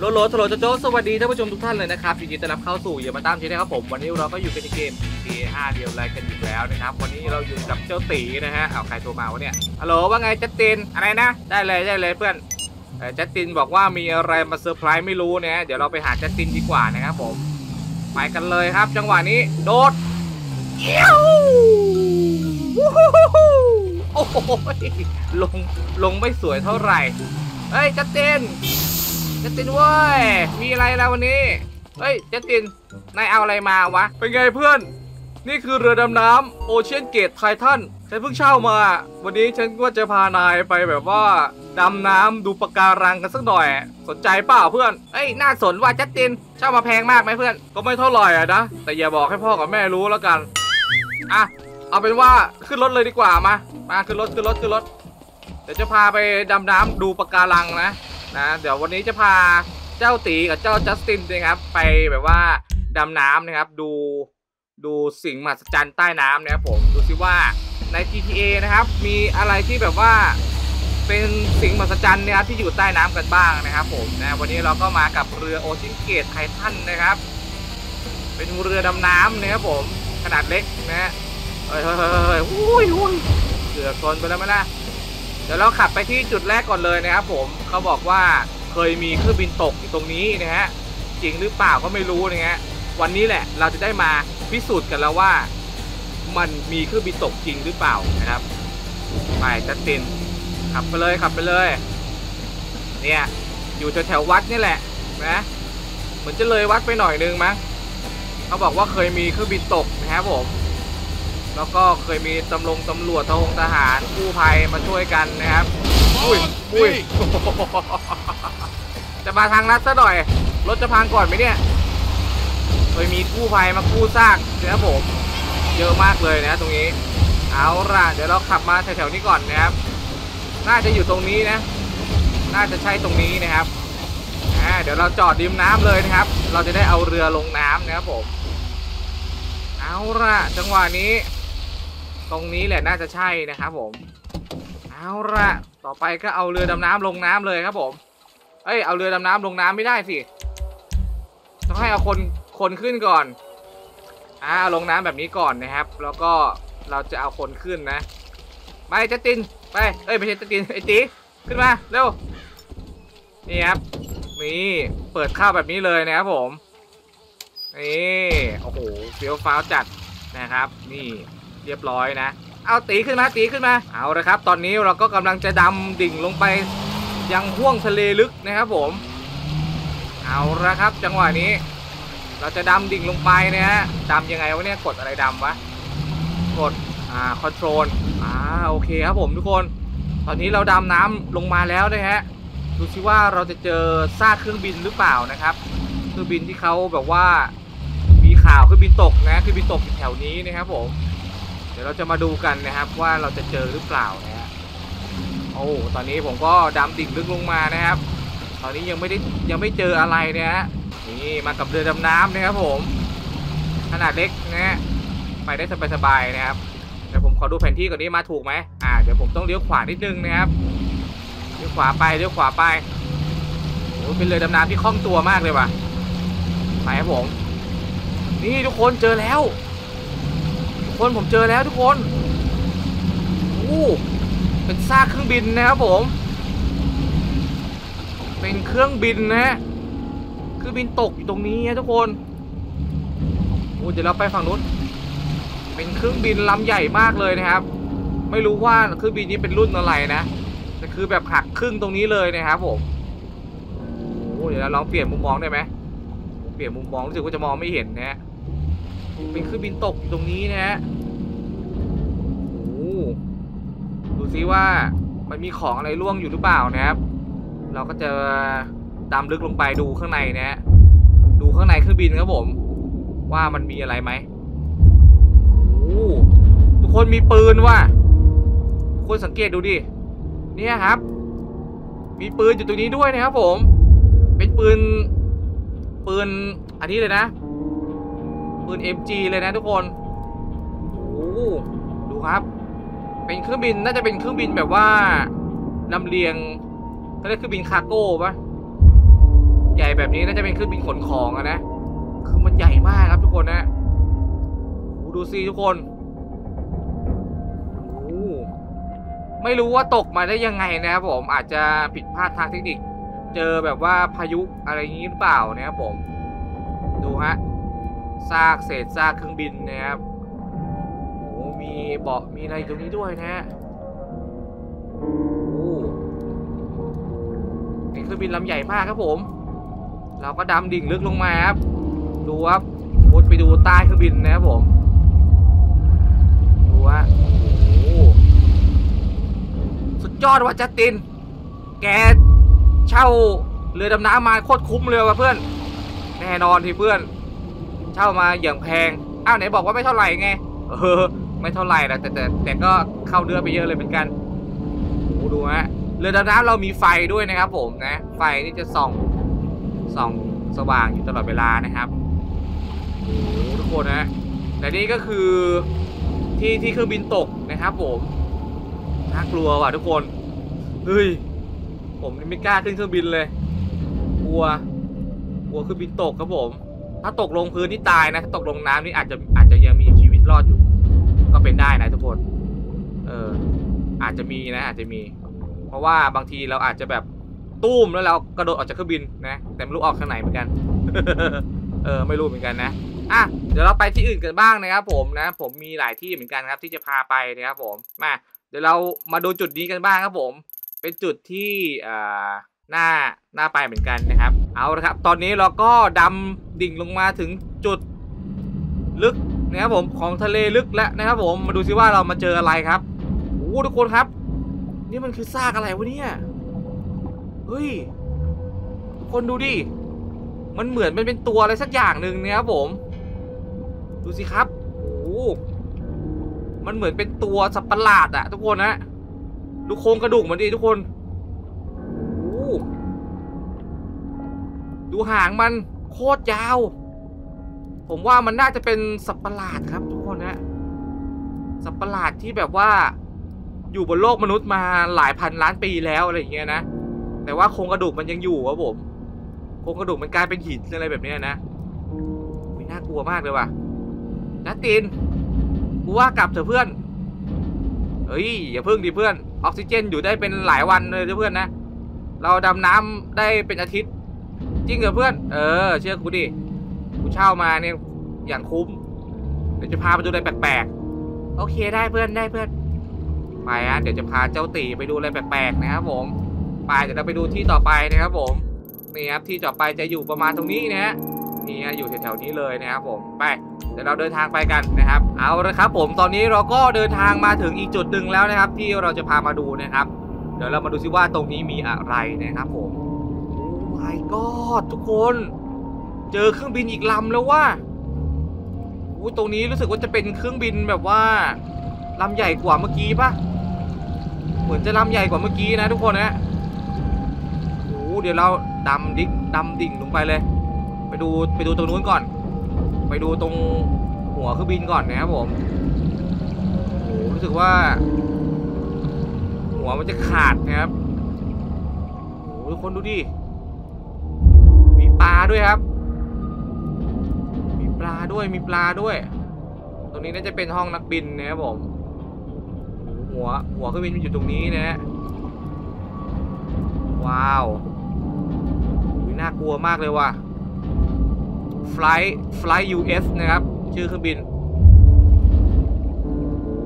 โลโลสโลโจโจสวัสดีท่านผู้ชมทุกท่านเลยนะครับยินดีต้อนรับเข้าสู่อย่ามาตามชีนะครับผมวันนี้เราก็อยู่กันในเกม GTA 5เดียวไลกันอีกแล้วนะครับ วันนี้เราอยู่กับเจ้าตีนะฮะเอาใครโทรมาวะเนี่ยฮัลโหลว่าไงจัสตินอะไรนะได้เลยได้เลยเพื่อนเอ่จัสตินบอกว่ามีอะไรมาเซอร์ไพรส์ไม่รู้นะฮะเดี๋ยวเราไปหาจัสตินดีกว่านะครับผมไปกันเลยครับ จังหวะนี้โดดเอี้ยวโอ้โหลงลงไม่สวยเท่าไหร่เฮ้ยจัสติน จัสตินเว้ย มีอะไรแล้ววันนี้ เฮ้ยจัสติน นายเอาอะไรมาวะ เป็นไงเพื่อน นี่คือเรือดำน้ำโอเชียนเกตไททัน ฉันเพิ่งเช่ามา วันนี้ฉันก็จะพานายไปแบบว่า ดำน้ำดูปะการังกันสักหน่อย สนใจเปล่าเพื่อน เอ้ย น่าสนว่าจัสติน เช่ามาแพงมากไหมเพื่อน ก็ไม่เท่าไหร่อะนะ แต่อย่าบอกให้พ่อกับแม่รู้แล้วกัน อะ เอาเป็นว่าขึ้นรถเลยดีกว่ามา มาขึ้นรถขึ้นรถขึ้นรถ เดี๋ยวจะพาไปดำน้ำดูปะการังนะ นะเดี๋ยววันนี้จะพาเจ้าตีกับเจ้าจัสตินนะครับ ไปแบบว่าดำน้ำนะครับ ดูดูสิ่งมหัศจรรย์ใต้น้ำนะครับผมดูซิว่าใน GTA นะครับ มีอะไรที่แบบว่าเป็นสิ่งมหัศจรรย์นะครับที่อยู่ใต้น้ำกันบ้างนะครับ ผมนะวันนี้เราก็มากับเรือโอชินเกตไททันนะครับ เป็นเรือดำน้ำนะครับผมขนาดเล็กนะฮะเฮ้ยเฮ้ยเฮ้ยอุ้ยอุ้ยเกือบชนไปแล้วไหมล่ะ เดี๋ยวเราขับไปที่จุดแรกก่อนเลยนะครับผมเขาบอกว่าเคยมีเครื่องบินตกอยู่ตรงนี้นะฮะจริงหรือเปล่าก็ไม่รู้นะฮะวันนี้แหละเราจะได้มาพิสูจน์กันแล้วว่า มันมีเครื่องบินตกจริงหรือเปล่านะครับไปจัดตินขับไปเลยขับไปเลย เนี่ยอยู่แถวๆวัดนี่แหละนะเหมือนจะเลยวัดไปหน่อยนึงมั้งเขาบอกว่าเคยมีเครื่องบินตกนะครับผม แล้วก็เคยมีตำรวจตำรวจทหงทหารกู้ภัยมาช่วยกันนะครับ อุ้ยอุ้ยจะมาทางลัดซะหน่อย รถจะพังก่อนไหมเนี่ย เคยมีกู้ภัยมากู้ซากนะครับผม เยอะมากเลยนะตรงนี้ เอาล่ะ เดี๋ยวเราขับมาแถวๆนี้ก่อนนะครับ น่าจะอยู่ตรงนี้นะ น่าจะใช่ตรงนี้นะครับเดี๋ยวเราจอดริมน้ำเลยนะครับ เราจะได้เอาเรือลงน้ำนะครับผม เอาล่ะ จังหวะนี้ ตรงนี้แหละน่าจะใช่นะครับผม เอาละต่อไปก็เอาเรือดำน้ำลงน้ำเลยครับผม เอ้ยเอาเรือดำน้ำลงน้ำไม่ได้สิ ต้องให้เอาคนคนขึ้นก่อน อ่าลงน้ำแบบนี้ก่อนนะครับ แล้วก็เราจะเอาคนขึ้นนะ ไปเจติน ไป เอ้ยไม่ใช่เจตินไอตีขึ้นมาเร็ว นี่ครับ นี่เปิดข้าวแบบนี้เลยนะครับผม นี่ โอ้โหเฟี้ยวฟ้าวจัดนะครับ นี่ เรียบร้อยนะ เอาตีขึ้นมาตีขึ้นมา เอาละครับ ตอนนี้เราก็กำลังจะดำดิ่งลงไป ยังห้วงทะเลลึกนะครับผม เอาละครับ จังหวะนี้ เราจะดำดิ่งลงไปนะฮะดำยังไงวะเนี่ยกดอะไรดำวะกดอ่าคอนโทรลอ่าโอเคครับผมทุกคน ตอนนี้เราดำน้ำลงมาแล้วนะฮะดูซิว่าเราจะเจอซากเครื่องบินหรือเปล่านะครับเครื่องบินที่เขาแบบว่ามีข่าวเครื่องบินตกนะเครื่องบินตกอยู่แถวนี้นะครับผม ดี๋ยวเราจะมาดูกันนะครับว่าเราจะเจอหรือเปล่านะฮะโอ้ตอนนี้ผมก็ดำดิ่งลึกลงมานะครับ ตอนนี้ยังไม่ได้ยังไม่เจออะไรนะฮะนี่มากับเรือดำน้ำนะครับผมขนาดเล็กนะฮะไปได้สบายๆนะครับเดี๋ยวผมขอดูแผนที่ก่อนนี้มาถูกไหมอ่าเดี๋ยวผมต้องเลี้ยวขวานิดนึงนะครับเลี้ยวขวาไปเลี้ยวขวาไปโอ้เป็นเรือดำน้ำที่คล่องตัวมากเลยว่ะไปครับผม นี่ทุกคนเจอแล้ว คนผมเจอแล้วทุกคนโอ้เป็นซากเครื่องบินนะครับผม เป็นเครื่องบินนะฮะเครื่องบินตกอยู่ตรงนี้นะทุกคนโอ้เดี๋ยวเราไปฝั่งนู้นเป็นเครื่องบินลำใหญ่มากเลยนะครับ ไม่รู้ว่าเครื่องบินนี้เป็นรุ่นอะไรนะแต่คือแบบหักครึ่งตรงนี้เลยนะครับผมโอ้เดี๋ยวเราลองเปลี่ยนมุมมองได้ไหมเปลี่ยนมุมมองรู้สึกว่าจะมองไม่เห็นนะฮะ เป็นเครื่องบินตกอยู่ตรงนี้นะฮะโอ้ดูซิว่ามันมีของอะไรร่วงอยู่หรือเปล่านะครับ เราก็จะดำลึกลงไปดูข้างในนะฮะดูข้างในเครื่องบินครับผม ว่ามันมีอะไรไหมโอ้ทุกคนมีปืนว่ะทุกคนสังเกตดูดิเนี่ยครับ มีปืนอยู่ตรงนี้ด้วยนะครับผม เป็นปืนปืนอันนี้เลยนะ ปืน MG เลยนะทุกคนโอ้ดูครับ เป็นเครื่องบินน่าจะเป็นเครื่องบินแบบว่าลำเลียงเขาเรียกเครื่องบินคาร์โก้ปะใหญ่แบบนี้น่าจะเป็นเครื่องบินขนของอะนะ คือมันใหญ่มากครับทุกคนนะโอ้ดูสิทุกคนโอ้ไม่รู้ว่าตกมาได้ยังไงนะครับผมอาจจะผิดพลาดทางเทคนิค เจอแบบว่าพายุอะไรอย่างนี้หรือเปล่านะครับผม ดูฮะ ซากเศษซากเครื่องบินนะครับโอ้มีเบาะมีอะไรตรงนี้ด้วยนะฮะโอ้เป็นเครื่องบินลำใหญ่มากครับผม เราก็ดำดิ่งลึกลงมาครับ ดูครับมุดไปดูใต้เครื่องบินนะครับผม ดูว่าโอ้สุดยอดว่ะจัสติน แกเช่าเรือดำน้ำมาโคตรคุ้มเลยว่ะเพื่อน แน่นอนที่เพื่อน เช่ามาอย่างแพง อ้าวไหนบอกว่าไม่เท่าไหร่ไง เออ ไม่เท่าไหร่นะแต่แต่แต่ก็เข้าเรือไปเยอะเลยเหมือนกันโอ้ดูฮะ เรือดำน้ำเรามีไฟด้วยนะครับผมนะ ไฟนี่จะส่อง ส่องสว่างอยู่ตลอดเวลานะครับโอ้ทุกคนนะแต่นี่ก็คือที่ที่เครื่องบินตกนะครับผมน่ากลัวว่ะทุกคน เฮ้ย ผมนี่ไม่กล้าขึ้นเครื่องบินเลย กลัว กลัวเครื่องบินตกครับผม ถ้าตกลงพื้นนี่ตายนะถ้าตกลงน้ำนี่อาจจะอาจจะยังมีชีวิตรอดอยู่ ก็เป็นได้นะทุกคน เออ อาจจะมีนะ อาจจะมี เพราะว่าบางทีเราอาจจะแบบตุ้มแล้วเรากระโดดออกจากเครื่องบินนะแต่ไม่รู้ออกข้างไหนเหมือนกัน เออ ไม่รู้เหมือนกันนะอะเดี๋ยวเราไปที่อื่นกันบ้างนะครับ ผมนะ ผมมีหลายที่เหมือนกันครับ ที่จะพาไปนะครับผมมาเดี๋ยวเรามาดูจุดนี้กันบ้างครับผม เป็นจุดที่อ่า หน่าหน่าไปเหมือนกันนะครับ เอาละครับ ตอนนี้เราก็ดำดิ่งลงมาถึงจุดลึกนะครับผมของทะเลลึกแล้วนะครับผมมาดูซิว่าเรามาเจออะไรครับโอ้ทุกคนครับ นี่มันคือซากอะไรวะเนี่ยเฮ้ยทุกคนดูดิมันเหมือนมันเป็นตัวอะไรสักอย่างหนึ่งนี่ยครับผม ดูสิครับโอ้โหมันเหมือนเป็นตัวสัตว์ประหลาดอะทุกคนนะดูโครงกระดูกมันดิทุกคน ดูหางมันโคตรยาว ผมว่ามันน่าจะเป็นสัตว์ประหลาดครับทุกคนนะสัตว์ประหลาดที่แบบว่าอยู่บนโลกมนุษย์มาหลายพันล้านปีแล้วอะไรอย่างเงี้ยนะ แต่ว่าโครงกระดูกมันยังอยู่ครับผม โครงกระดูกมันกลายเป็นหินอะไรแบบเนี้ยนะอุ๊ยน่ากลัวมากเลยว่ะนัติน กูว่ากลับเถอะเพื่อน เฮ้ยอย่าพึ่งดิเพื่อน ออกซิเจนอยู่ได้เป็นหลายวันเลยเพื่อนนะ เราดำน้ำได้เป็นอาทิตย์ จริงเหรอเพื่อน เออ เชื่อกูดิ กูเช่ามาเนี่ยอย่างคุ้ม เดี๋ยวจะพาไปดูอะไรแปลกๆ โอเคได้เพื่อนได้เพื่อน ไปฮะเดี๋ยวจะพาเจ้าตีไปดูอะไรแปลกๆนะครับผม ไปเดี๋ยวเราไปดูที่ต่อไปนะครับผม นี่ครับที่ต่อไปจะอยู่ประมาณตรงนี้นะฮะนี่ฮะอยู่แถวๆนี้เลยนะครับผม ไป เดี๋ยวเราเดินทางไปกันนะครับ เอาละครับ ผม ตอนนี้เราก็เดินทางมาถึงอีกจุดหนึ่งแล้วนะครับ ที่เราจะพามาดูนะครับ เดี๋ยวเรามาดูซิว่าตรงนี้มีอะไรนะครับผม my god ทุกคน เจอเครื่องบินอีกลำแล้วว่าโอ้ตรงนี้รู้สึกว่าจะเป็นเครื่องบินแบบว่าลำใหญ่กว่าเมื่อกี้ปะเหมือนจะลำใหญ่กว่าเมื่อกี้นะทุกคนนะโอ้เดี๋ยวเราดำดิ่งดำดิ่งลงไปเลย ไปดูไปดูตรงนู้นก่อน ไปดูตรงหัวเครื่องบินก่อนนะครับผมโอ้รู้สึกว่า หัวมันจะขาดนะครับโอ้ทุกคนดูดิ ด้วยครับ มีปลาด้วยมีปลาด้วย ตรงนี้น่าจะเป็นห้องนักบินนะครับผม หัวหัวเครื่องบินมันอยู่ตรงนี้นะฮะว้าวน่ากลัวมากเลยว่ะ Flight Flight US นะครับ ชื่อเครื่องบิน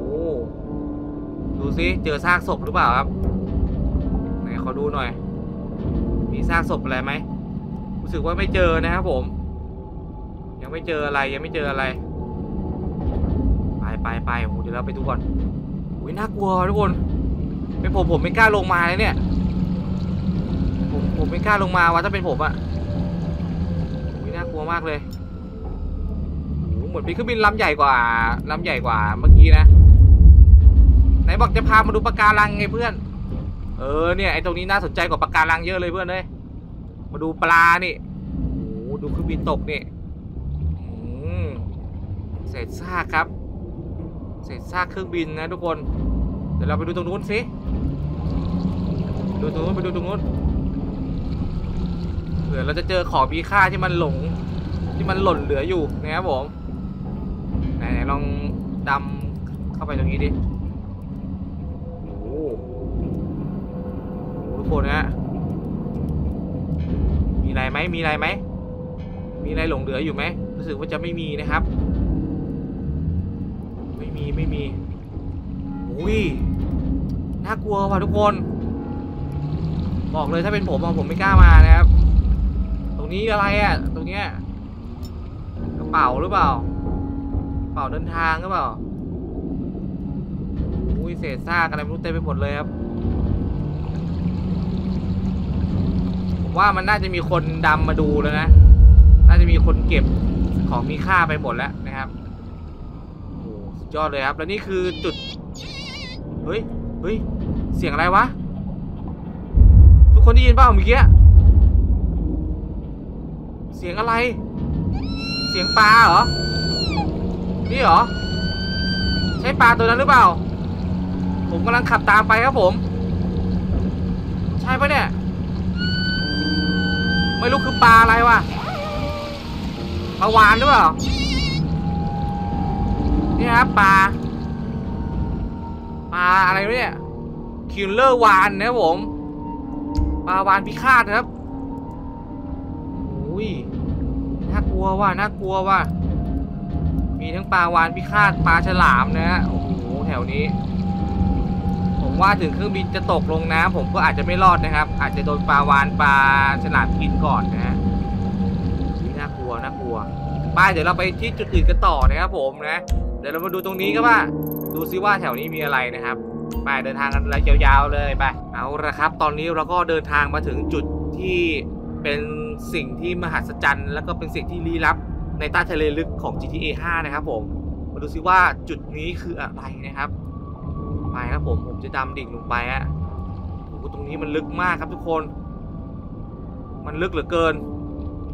โอ้ดูซิเจอซากศพหรือเปล่าครับ ไหนขอดูหน่อย มีซากศพอะไรไหม รู้สึกว่าไม่เจอนะครับผม ยังไม่เจออะไรยังไม่เจออะไร ไปไปไปโอ้เดี๋ยวเราไปดูก่อนอุ้ยน่ากลัวทุกคนเป็นผมผมไม่กล้าลงมาเลยเนี่ยผมผมไม่กล้าลงมาว่าถ้าเป็นผมอะอุ้ยน่ากลัวมากเลยหเหมือนเป็นเครื่องบินลำใหญ่กว่าลำใหญ่กว่าเมื่อกี้นะไหนบอกจะพามาดูปะการังไงเพื่อน เออเนี่ยไอตรงนี้น่าสนใจกว่าปะการังเยอะเลยเพื่อนเลย มาดูปลานี่โอ้โหดูเครื่องบินตกนี่เศษซากครับ เศษซากเครื่องบินนะทุกคน เดี๋ยวเราไปดูตรงนู้นสิ ดูตรงนู้นไปดูตรงนู้นโอ้ผื่อเราจะเจอของมีค่าที่มันหลง ที่มันหล่นเหลืออยู่นะครับผม ไหนๆลองดำเข้าไปตรงนี้ดิ โอ้โหโอ้โหทุกคนฮะ มีอะไรไหมมีอะไรไหมมีอะไรหลงเหลืออยู่ไหมรู้สึกว่าจะไม่มีนะครับ ไม่มีไม่มีอุ้ยน่ากลัวว่ะทุกคน บอกเลยถ้าเป็นผมผมไม่กล้ามานะครับ ตรงนี้อะไรอะ ตรงเนี้ยกระเป๋าหรือเปล่ากระเป๋าเดินทางหรือเปล่าอุ้ยเศษซากอะไรไม่รู้เต็มไปหมดเลยครับ ว่ามันน่าจะมีคนดำมาดูแล้วนะ น่าจะมีคนเก็บของมีค่าไปหมดแล้วนะครับ โอ้โหสุดยอดเลยครับ แล้วนี่คือจุด เฮ้ย เฮ้ย เสียงอะไรวะ ทุกคนได้ยินเปล่าเมื่อกี้ เสียงอะไร เสียงปลาเหรอ นี่เหรอ ใช่ปลาตัวนั้นหรือเปล่า ผมกำลังขับตามไปครับผม ใช่ปะเนี่ย ไม่รู้คือปลาอะไรวะปลาวานหรือเปล่านี่ครับปลาปลาอะไรเนี่ยคิลเลอร์วานนะผมปลาวานพิฆาตนะครับอุ้ยน่ากลัวว่ะน่ากลัวว่ะมีทั้งปลาวานพิฆาตปลาฉลามนะฮะโอ้โหแถวนี้ ผมว่าถึงเครื่องบินจะตกลงน้ำผมก็อาจจะไม่รอดนะครับ อาจจะโดนปลาวานปลาฉลามกินก่อนนะฮะนี่น่ากลัวน่ากลัวไปเดี๋ยวเราไปที่จุดอื่นกันต่อนะครับผมนะ เดี๋ยวเรามาดูตรงนี้ก็ว่า ดูซิว่าแถวนี้มีอะไรนะครับไปเดินทางกันเลยยาวๆเลยไปเอาละครับ ตอนนี้เราก็เดินทางมาถึงจุดที่เป็นสิ่งที่มหัศจรรย์ แล้วก็เป็นสิ่งที่ลี้ลับในใต้ทะเลลึกของ GTA 5 นะครับผม มาดูซิว่าจุดนี้คืออะไรนะครับ ไปครับผมผมจะดำดิ่งลงไปฮะโอ้ตรงนี้มันลึกมากครับทุกคน มันลึกเหลือเกิน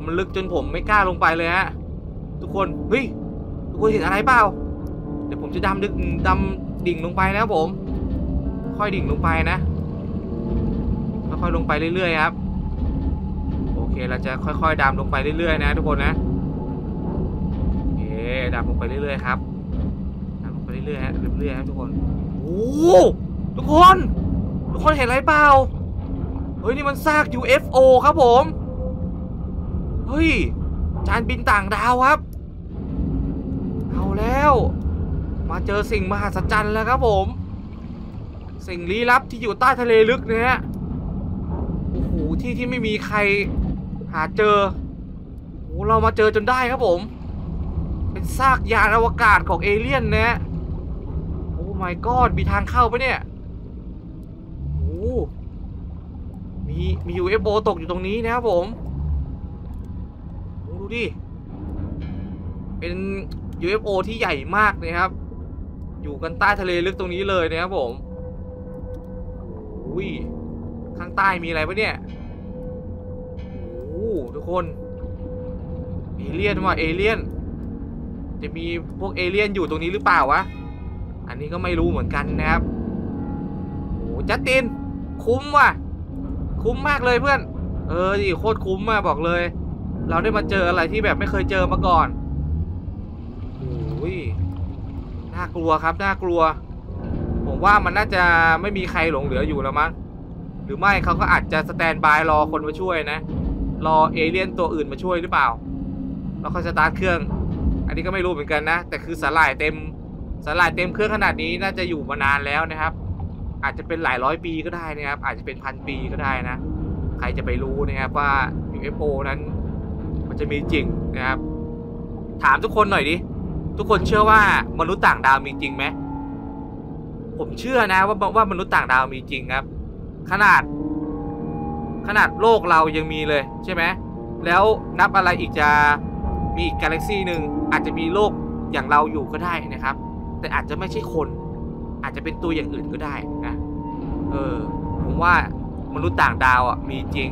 มันลึกจนผมไม่กล้าลงไปเลยฮะทุกคนเฮ้ยทุกคนเห็นอะไรเปล่าเดี๋ยวผมจะดำดึกดำดิ่งลงไปนะครับผม ค่อยดิ่งลงไปนะค่อยๆลงไปเรื่อยๆครับโอเคเราจะค่อยๆดำลงไปเรื่อยๆ นะ ทุกคนนะโอเคดำลงไปเรื่อยๆครับดำลงไปเรื่อยๆฮะเรื่อยๆครับทุกคน อ้ทุกคน ทุกคนเห็นอะไรเปล่า เฮ้ย นี่มันซาก UFO ครับผม เฮ้ย จานบินต่างดาวครับ เอาแล้ว มาเจอสิ่งมหัศจรรย์แล้วครับผม สิ่งลี้ลับที่อยู่ใต้ทะเลลึกเนี่ยโอ้โห ที่ที่ไม่มีใครหาเจอโอ้เรามาเจอจนได้ครับผม เป็นซากยานอวกาศของเอเลี่ยนนะฮะโอ้ my god มีทางเข้าปะเนี่ยโอ้มีมี UFO ตกอยู่ตรงนี้นะครับผมดูดิ เป็น UFO ที่ใหญ่มากนะครับ อยู่กันใต้ทะเลลึกตรงนี้เลยนะครับผมอุ้ยข้างใต้มีอะไรปะเนี่ยโอ้ทุกคน เอเลี่ยนว่ะเอเลี่ยน จะมีพวกเอเลี่ยนอยู่ตรงนี้หรือเปล่าวะ อันนี้ก็ไม่รู้เหมือนกันนะครับโอ้จัสติน คุ้มว่ะ คุ้มมากเลยเพื่อน เออดิโคตรคุ้มอะบอกเลย เราได้มาเจออะไรที่แบบไม่เคยเจอมาก่อนโอ้ยน่ากลัวครับน่ากลัว ผมว่ามันน่าจะไม่มีใครหลงเหลืออยู่แล้วมั้งหรือไม่เขาก็อาจจะสแตนบายรอคนมาช่วยนะ รอเอเลี่ยนตัวอื่นมาช่วยหรือเปล่า แล้วเขาสตาร์ทเครื่อง อันนี้ก็ไม่รู้เหมือนกันนะ แต่คือสลายเต็ม สลายเต็มเครื่องขนาดนี้น่าจะอยู่มานานแล้วนะครับ อาจจะเป็นหลายร้อยปีก็ได้นะครับ อาจจะเป็นพันปีก็ได้นะ ใครจะไปรู้นะครับว่า UFO นั้นมันจะมีจริงนะครับ ถามทุกคนหน่อยดิทุกคนเชื่อว่ามนุษย์ต่างดาวมีจริงไหมผมเชื่อนะว่าว่ามนุษย์ต่างดาวมีจริงครับ ขนาด ขนาดโลกเรายังมีเลยใช่ไหมแล้วนับอะไรอีกจะมีอีกกาแล็กซี่หนึ่งอาจจะมีโลกอย่างเราอยู่ก็ได้นะครับ แต่อาจจะไม่ใช่คน อาจจะเป็นตัวอย่างอื่นก็ได้นะเออ ผมว่ามนุษย์ต่างดาวอะมีจริง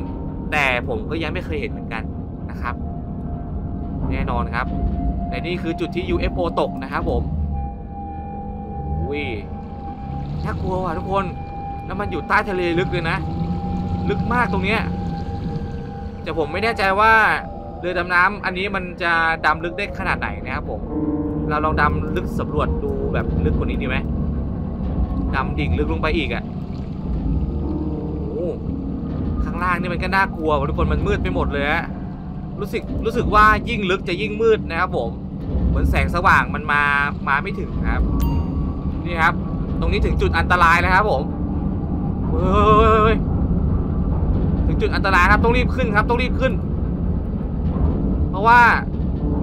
แต่ผมก็ยังไม่เคยเห็นเหมือนกันนะครับ แน่นอนครับและนี่คือจุดที่ UFO ตกนะครับผมอุ้ยน่ากลัวว่ะทุกคนแล้วมันอยู่ใต้ทะเลลึกเลยนะ ลึกมากตรงเนี้ยแต่ผมไม่แน่ใจว่าเรือดำน้ำอันนี้มันจะดำลึกได้ขนาดไหนนะครับผม เราลองดำลึกสำรวจดูแบบลึกกว่านี้ดีไหมดำดิ่งลึกลงไปอีกอะ่ะโอ้ข้างล่างนี่มันก็น่ากลัวทุกคนมันมืดไปหมดเลยฮะรู้สึกรู้สึกว่ายิ่งลึกจะยิ่งมืดนะครับผมเหมือนแสงสว่างมันมามาไม่ถึงครับ นี่ครับ ตรงนี้ถึงจุดอันตรายแล้วครับผมเฮ้ยถึงจุดอันตรายครับต้องรีบขึ้นครับต้องรีบขึ้น เพราะว่า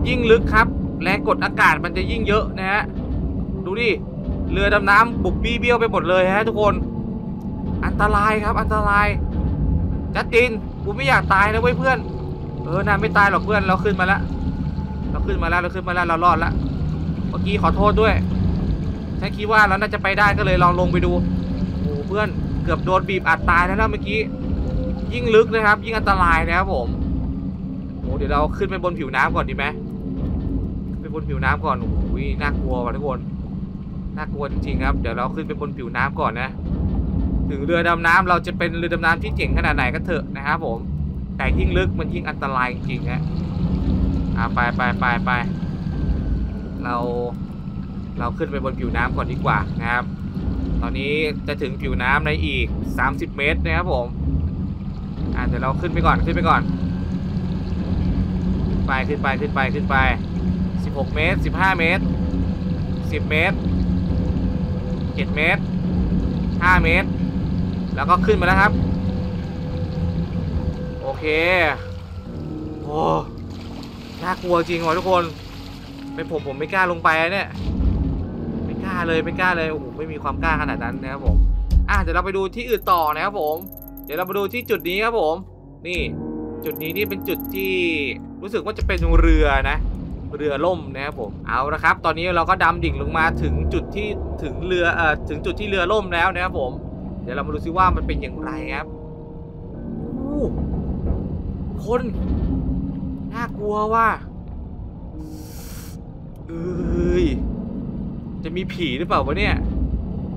ยิ่งลึกครับ แรงกดอากาศมันจะยิ่งเยอะนะฮะ ดูดิ เรือดำน้ำบุบบี้เบี้ยวไปหมดเลยฮะทุกคน อันตรายครับอันตรายจัดจินกูไม่อยากตายนะเว้ยเพื่อน เออนาไม่ตายหรอกเพื่อนเราขึ้นมาแล้ว เราขึ้นมาแล้วเราขึ้นมาแล้วเรารอดแล้วเมื่อกี้ขอโทษด้วยฉันคิดว่าเราน่าจะไปได้ก็เลยลองลงไปดูโอ้เพื่อนเกือบโดนบีบอัดตายแล้วนะเมื่อกี้ ยิ่งลึกนะครับ ยิ่งอันตรายนะครับผมโอ้เดี๋ยวเราขึ้นไปบนผิวน้ำก่อนดีไหม บนผิวน้ำก่อนโอ้ยน่ากลัวว่ะทุกคนน่ากลัวจริงๆครับ เดี๋ยวเราขึ้นไปบนผิวน้ำก่อนนะ ถึงเรือดำน้ำเราจะเป็นเรือดำน้ำที่เจ๋งขนาดไหนก็เถอะนะครับผม แต่ยิ่งลึกมันยิ่งอันตรายจริงๆฮะอ่าไปไปไปไปเราเราขึ้นไปบนผิวน้ำก่อนดีกว่านะครับ ตอนนี้จะถึงผิวน้ำในอีก 30 เมตรนะครับผมอ่าเดี๋ยวเราขึ้นไปก่อนขึ้นไปก่อน ไปขึ้นไปขึ้นไปขึ้นไป 16เมตร 15 เมตร 10 เมตร 7 เมตร 5 เมตร แล้วก็ขึ้นมาแล้วครับ โอเค โอ้น่ากลัวจริงว่ะทุกคน เป็นผมผมไม่กล้าลงไปเนี่ย ไม่กล้าเลยไม่กล้าเลยโอ้โหไม่มีความกล้าขนาดนั้นนะครับผม อะเดี๋ยวเราไปดูที่อื่นต่อนะครับผม เดี๋ยวเรามาดูที่จุดนี้ครับผม นี่จุดนี้นี่เป็นจุดที่รู้สึกว่าจะเป็นเรือนะ เรือล่มนะครับผมเอาละครับ ตอนนี้เราก็ดำดิ่งลงมาถึงจุดที่ถึงเรือเอ่อถึงจุดที่เรือล่มแล้วนะครับผม เดี๋ยวเรามาดูซิว่ามันเป็นอย่างไรครับโอ้คนน่ากลัวว่ะเอ้ยจะมีผีหรือเปล่าวะเนี่ย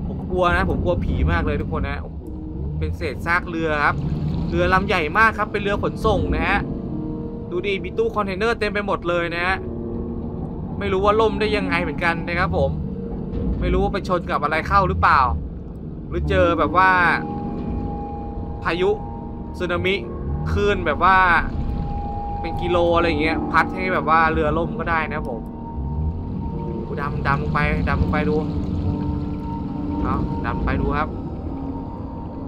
ผมกลัวนะ ผมกลัวผีมากเลยทุกคนนะโอ้โหเป็นเศษซากเรือครับ เรือลำใหญ่มากครับ เป็นเรือขนส่งนะฮะ ดูดิมีตู้คอนเทนเนอร์เต็มไปหมดเลยนะฮะ ไม่รู้ว่าล่มได้ยังไงเหมือนกันนะครับผม ไม่รู้ว่าไปชนกับอะไรเข้าหรือเปล่า หรือเจอแบบว่า พายุสึนามิคลื่นแบบว่า เป็นกิโลอะไรอย่างเงี้ย พัดให้แบบว่าเรือล่มก็ได้นะผมกูดำดำลงไปดำลงไปดูเอาดำไปดูครับ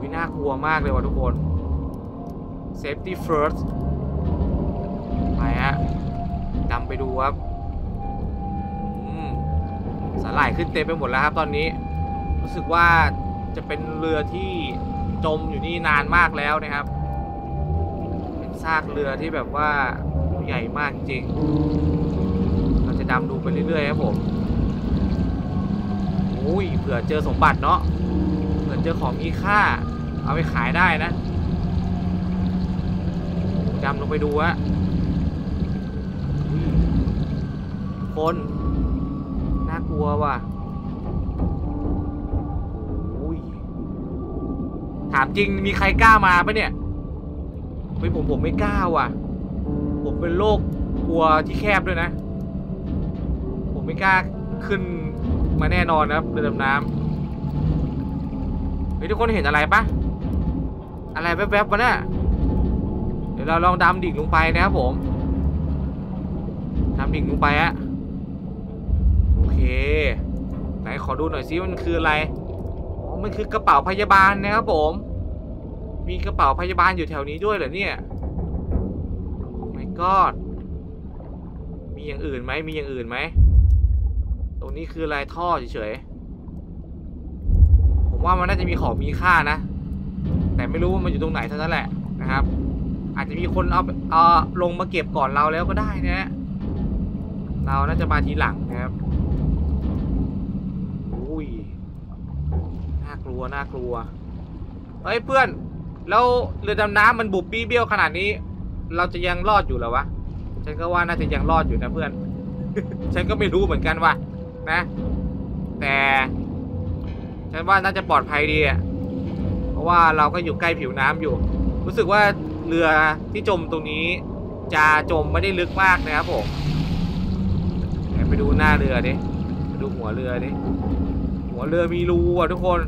วิน่ากลัวมากเลยว่ะทุกคน safety first ไปฮะดำไปดูครับ สาหร่ายขึ้นเต็มไปหมดแล้วครับ ตอนนี้ รู้สึกว่าจะเป็นเรือที่จมอยู่นี่นานมากแล้วนะครับ เป็นซากเรือที่แบบว่าใหญ่มากจริง เราจะดำดูไปเรื่อยๆครับผมอุ้ยเผื่อเจอสมบัติเนาะเผื่อเจอของมีค่า เอาไปขายได้นะดำลงไปดูฮะอุ้ยคน ลัวว่ะถามจริงมีใครกล้ามาปะเนี่ยเฮ้ยผมผมไม่กล้าว่ะ ผมเป็นโรคกลัวที่แคบด้วยนะ ผมไม่กล้าขึ้นมาแน่นอนนะเรือดำน้ำเฮ้ยทุกคนเห็นอะไรปะอะไรแวบๆวะน่ะเดี๋ยวเราลองดำดิ่งลงไปนะครับผมดำดิ่งลงไปฮะ ไหนขอดูหน่อยซิมันคืออะไร อ๋อ มันคือกระเป๋าพยาบาลนะครับผม มีกระเป๋าพยาบาลอยู่แถวนี้ด้วยเหรอเนี่ย my god มีอย่างอื่นไหมมีอย่างอื่นไหม ตรงนี้คือลายท่อเฉยๆ ผมว่ามันน่าจะมีของมีค่านะ แต่ไม่รู้ว่ามันอยู่ตรงไหนเท่านั้นแหละนะครับ อาจจะมีคนเอาเอาลงมาเก็บก่อนเราแล้วก็ได้นะ เราน่าจะมาทีหลังนะครับ อุ้ย น่ากลัวน่ากลัวเฮ้ยเพื่อน แล้วเรือดำน้ำมันบุบบี้เบี้ยวขนาดนี้ เราจะยังรอดอยู่หรอวะฉันก็ว่าน่าจะยังรอดอยู่นะเพื่อน ฉันก็ไม่รู้เหมือนกันว่านะ แต่ฉันว่าน่าจะปลอดภัยดีอะเพราะว่าเราก็อยู่ใกล้ผิวน้ำอยู่ รู้สึกว่าเรือที่จมตรงนี้ จะจมไม่ได้ลึกมากนะครับผมไหนไปดูหน้าเรือดิไปดูหัวเรือดิหัวเรือมีรูอะทุกคน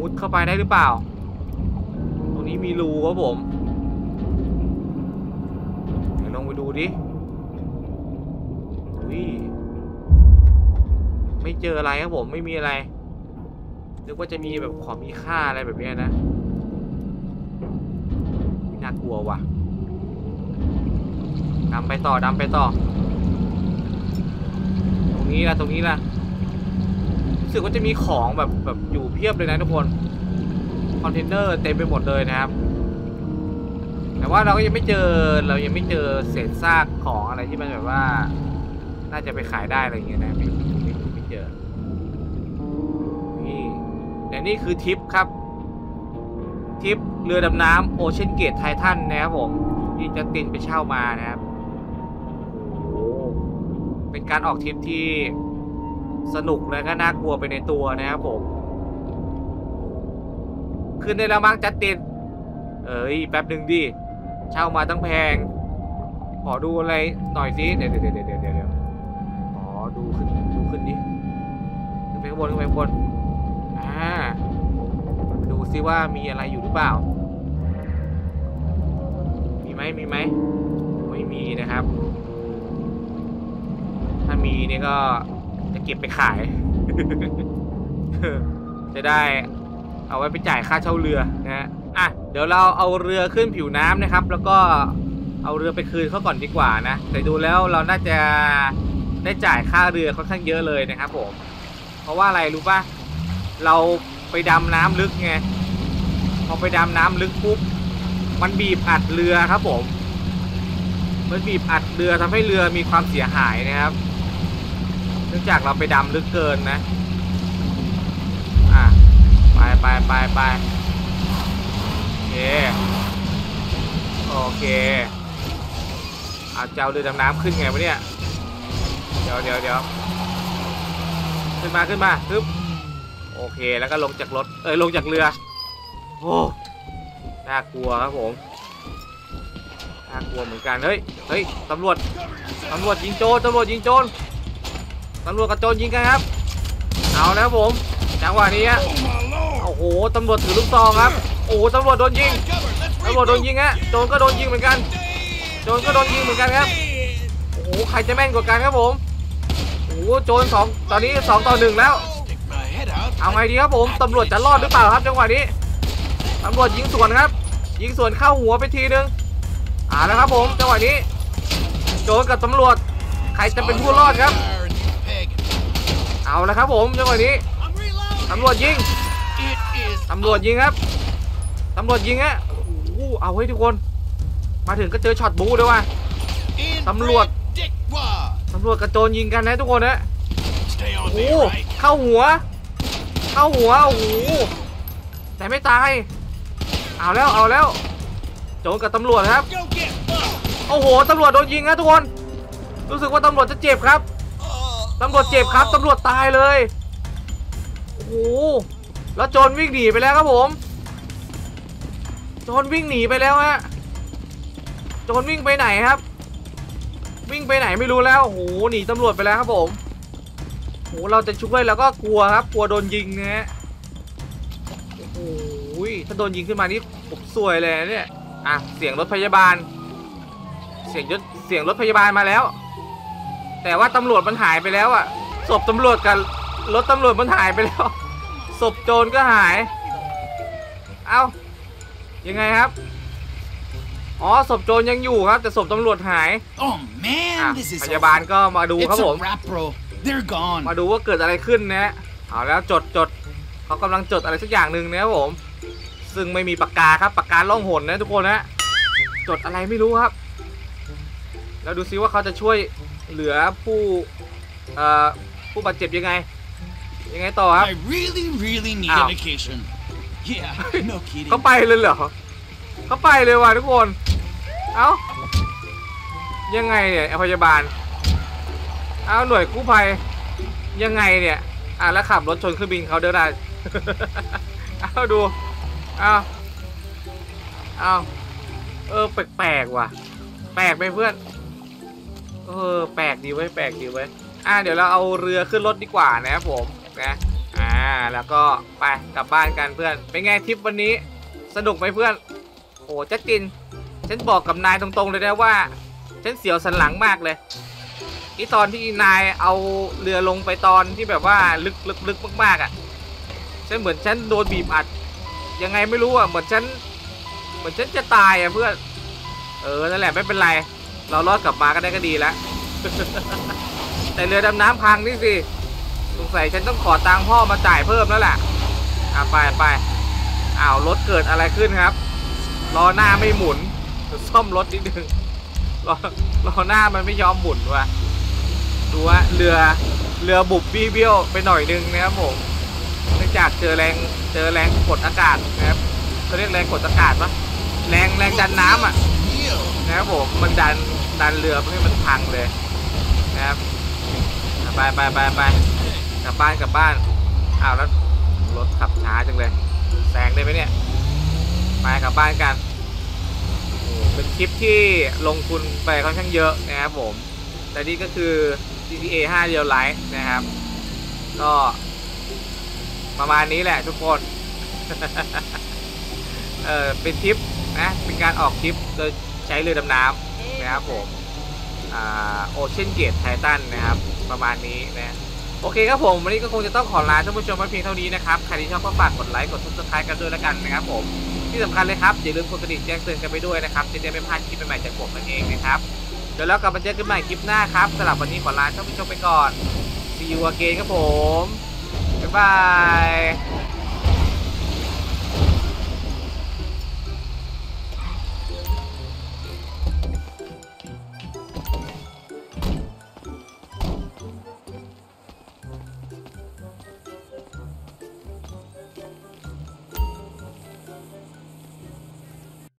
มุดเข้าไปได้หรือเปล่า ตรงนี้มีรูครับผมไหนลองไปดูดิอุ้ยไม่เจออะไรครับผมไม่มีอะไรนึกว่าจะมีแบบของมีค่าอะไรแบบนี้นะน่ากลัวว่ะดำไปต่อดำไปต่อ ตรงนี้ละตรงนี้ละ รู้สึกว่าจะมีของแบบแบบอยู่เพียบเลยนะทุกคน คอนเทนเนอร์เต็มไปหมดเลยนะครับ แต่ว่าเราก็ยังไม่เจอเรายังไม่เจอเศษซากของอะไรที่มันแบบว่า น่าจะไปขายได้อะไรอย่างเงี้ยนะไม่ไม่ไม่ไม่เจอนี่และนี่คือทริปครับทริปเรือดำน้ำโอเชียนเกตไททันนะครับผมที่จัสตินไปเช่ามานะครับเป็นการออกทริปที่ สนุกและก็น่ากลัวไปในตัวนะครับผมขึ้นได้แล้วมั้งจัสตินเอ้ยแป๊บหนึ่งดิเช่ามาตั้งแพง ขอดูอะไรหน่อยสิเดี๋ยวเดี๋ยวเดี๋ยวเดี๋ยวเดี๋ยวอ๋อดูขึ้นดูขึ้นดิขึ้นไปข้างบนขึ้นไปข้างบนอ่าดูซิว่ามีอะไรอยู่หรือเปล่า มีไหมมีไหมไม่มีนะครับ ถ้ามีเนี่ยก็ จะเก็บไปขาย จะได้เอาไว้ไปจ่ายค่าเช่าเรือนะฮะอะเดี๋ยวเราเอาเรือขึ้นผิวน้ำนะครับ แล้วก็เอาเรือไปคืนเขาก่อนดีกว่านะแต่ดูแล้วเราน่าจะได้จ่ายค่าเรือค่อนข้างเยอะเลยนะครับผมเพราะว่าอะไรรู้ป่ะเราไปดำน้ำลึกไงพอไปดำน้ำลึกปุ๊บมันบีบอัดเรือครับผมมันบีบอัดเรือทำให้เรือมีความเสียหายนะครับ เนื่องจากเราไปดำลึกเกินนะ อะ ไปไปไปไปโอเค โอเคอาจะเอาเรือดำน้ำขึ้นไงวะเนี่ย เดี๋ยวเดี๋ยวเดี๋ยวขึ้นมาขึ้นมาปึ๊บโอเค แล้วก็ลงจากรถ เอ้ย ลงจากเรือ โอ้ น่ากลัวครับผม น่ากลัวเหมือนกัน เฮ้ย เฮ้ย ตำรวจ ตำรวจยิงโจรตำรวจยิงโจร ตำรวจกับโจรยิงกันครับ เอาแล้วผม จังหวะนี้ฮะโอ้โหตำรวจถือลูกซองครับ โอ้โหตำรวจโดนยิงตำรวจโดนยิงฮะโจรก็โดนยิงเหมือนกัน โจรก็โดนยิงเหมือนกันครับ โอ้โหใครจะแม่นกว่ากันครับผม โอ้โหโจรสองตอนนี้สองต่อหนึ่งแล้ว เอาไงดีครับผมตำรวจจะรอดหรือเปล่าครับจังหวะนี้ตำรวจยิงสวนครับ ยิงสวนเข้าหัวไปทีนึงอ่าแล้วครับผมจังหวะนี้ โจรกับตำรวจ ใครจะเป็นผู้รอดครับ เอาล้วครับผมจังหวะนี้ตำรวจยิงตำรวจยิงครับตำรวจยิงฮะโอ้เอาไว้ทุกคน มาถึงก็เจอช็อตบูด้วยว่ะตำรวจตำรวจกระโจนยิงกันนะทุกคนนะโอ้เข้าหัว เข้าหัวโอ้โหแต่ไม่ตาย เอาแล้วเอาแล้ว โจรกับตำรวจครับ โอ้โหตำรวจโดนยิงครับทุกคน รู้สึกว่าตำรวจจะเจ็บครับ ตำรวจเจ็บครับตำรวจตายเลย โอ้โห แล้วโจรวิ่งหนีไปแล้วครับผม โจรวิ่งหนีไปแล้วฮะ โจรวิ่งไปไหนครับ วิ่งไปไหนไม่รู้แล้ว โอ้โห หนีตำรวจไปแล้วครับผมโอ้โหเราจะช่วยแล้วก็กลัวครับ กลัวโดนยิงนะฮะ โอ้โห ถ้าโดนยิงขึ้นมานี่ผมซวยเลยเนี่ย อะ เสียงรถพยาบาล เสียงยศเสียงรถพยาบาลมาแล้ว แต่ว่าตำรวจมันหายไปแล้วอะศพตำรวจกับรถตำรวจมันหายไปแล้วศพโจรก็หาย เอ้ายังไงครับ อ๋อศพโจรยังอยู่ครับ แต่ศพตำรวจหาย Oh อะ man, this is พยาบาลก็มาดูครับ It's ผ a ม wrap, bro. They're gone. มาดูว่าเกิดอะไรขึ้นนะฮะเอาแล้วจดจดเขากำลังจดอะไรสักอย่างหนึ่งนะครับผม ซึ่งไม่มีปากกาครับปากกาล่องหนนะทุกคนนะจดอะไรไม่รู้ครับ แล้วดูซิว่าเขาจะช่วย เหลือผู้เอ่อผู้บาดเจ็บยังไง ยังไงต่อครับ I really, really need Ow. a vacation. Yeah, no kidding. เขาไปเลยเหรอเขาไปเลยว่ะทุกคน เอ้า ยังไงเนี่ยไอ้พยาบาล เอ้าหน่วยกู้ภัย ยังไงเนี่ย อะแล้วขับรถชนเครื่องบินเขาเดินได้เอ้าดู เอ้าเอ้าเออแปลกๆว่ะ แปลกไหมเพื่อน เออแปลกดีเว้ยแปลกดีเว้ยอะเดี๋ยวเราเอาเรือขึ้นรถดีกว่านะครับผมนะอ่าแล้วก็ไปกลับบ้านกันเพื่อน เป็นไงทริปวันนี้สนุกไหมเพื่อนโอ้จัดจิน ฉันบอกกับนายตรงๆเลยนะว่า ฉันเสียวสันหลังมากเลยนี่ตอนที่นายเอาเรือลงไปตอนที่แบบว่าลึกลึกลึกมากๆอะฉันเหมือนฉันโดนบีบอัด ยังไงไม่รู้อะเหมือนฉัน เหมือนฉันจะตายอะเพื่อน เออนั่นแหละไม่เป็นไร เรารอดกลับมาก็ได้ก็ดีแล้ว แต่เรือดำน้ำพังนี่สิสงสัยฉันต้องขอตังค์พ่อมาจ่ายเพิ่มแล้วแหละอะไปไปอ้าวรถเกิดอะไรขึ้นครับล้อหน้าไม่หมุน ซ่อมรถนิดนึงล้อล้อหน้ามันไม่ยอมหมุนว่ะดูว่าเรือเรือบุบบี้เบี้ยวไปหน่อยนึงนะครับผมเนื่องจากเจอแรงเจอแรงกดอากาศนะครับเขาเรียกแรงกดอากาศปะแรงแรงดันน้ำอะนะครับผมมันดัน ดันเรือเพื่อให้มันพังเลยนะครับไปไปไปไปกลับบ้านกลับบ้านอ้าวแล้วรถขับช้าจังเลยแซงได้ไหมเนี่ยไปกลับบ้านกันเป็นคลิปที่ลงทุนไปค่อนข้างเยอะนะครับผม แต่นี่ก็คือ GTA 5เรียวไลท์นะครับ ก็ประมาณนี้แหละทุกคน เออเป็นทริปนะ เป็นการออกทริปโดยใช้เรือดำน้ำ นะครับผมอ่า OceanGate Titan นะครับ ประมาณนี้นะโอเคครับผมวันนี้ก็คงจะต้องขอลาท่านผู้ชมไว้เพียงเท่านี้นะครับใครที่ชอบก็ฝากกดไลค์กด subscribe กันด้วยแล้วกันนะครับผมที่สำคัญเลยครับอย่าลืมกดกระดิ่งแจ้งเตือนกันไปด้วยนะครับจะได้ไม่พลาดคลิปใหม่ๆจากผมนั่นเองนะครับเดี๋ยวแล้วกลับมาเจอกันใหม่คลิปหน้าครับสำหรับวันนี้ขอลาท่านผู้ชมไปก่อน See you again ครับผมบ๊ายบาย